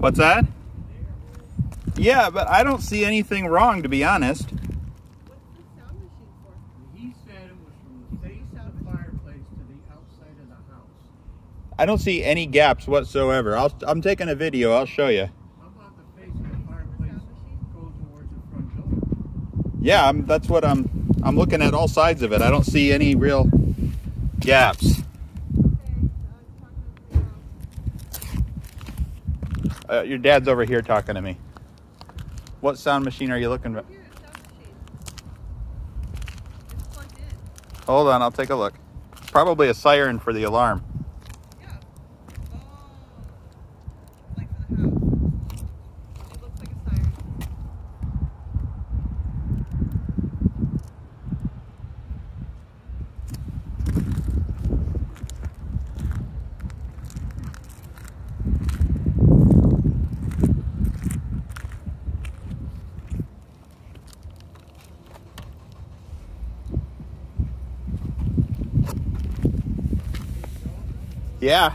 What's that? Yeah, but I don't see anything wrong, to be honest. What's the sound machine for? He said it was from the face of the fireplace to the outside of the house. I don't see any gaps whatsoever. I'll, I'm taking a video. I'll show you. How about the face of the fireplace go towards the front door? Yeah, I'm, that's what I'm. I'm looking at all sides of it. I don't see any real gaps. Okay, so I was talking to the, um, Uh, your dad's over here talking to me. What sound machine are you looking at? Here, sound machine. It's plugged in. Hold on, I'll take a look. Probably a siren for the alarm. Yeah. Oh. Like for the house. It looks like a siren. Yeah.